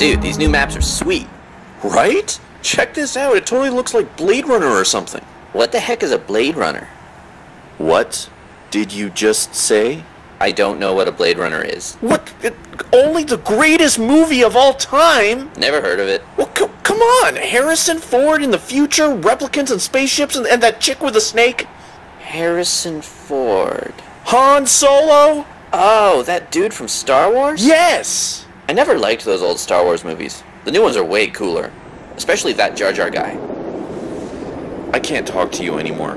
Dude, these new maps are sweet. Right? Check this out. It totally looks like Blade Runner or something. What the heck is a Blade Runner? What did you just say? I don't know what a Blade Runner is. What? It, only the greatest movie of all time? Never heard of it. Well, c- come on. Harrison Ford in the future, replicants and spaceships, and, and that chick with a snake? Harrison Ford. Han Solo? Oh, that dude from Star Wars? Yes! I never liked those old Star Wars movies. The new ones are way cooler. Especially that Jar Jar guy. I can't talk to you anymore.